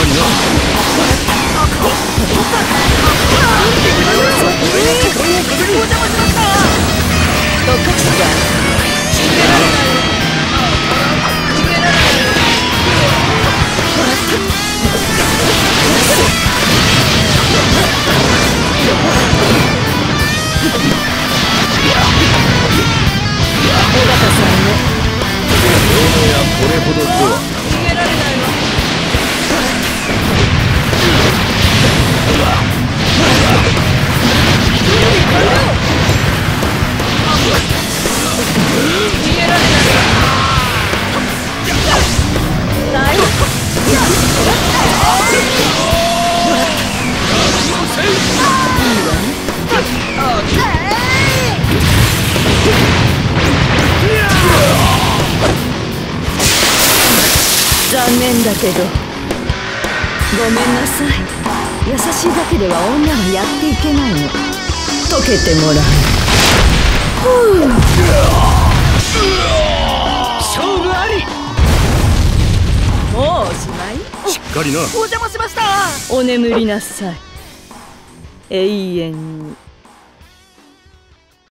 残念だけど。ごめんなさい。優しいだけでは女はやっていけないの。溶けてもらう。勝負あり。もうおしまい？しっかりな。お邪魔しました。お眠りなさい。永遠に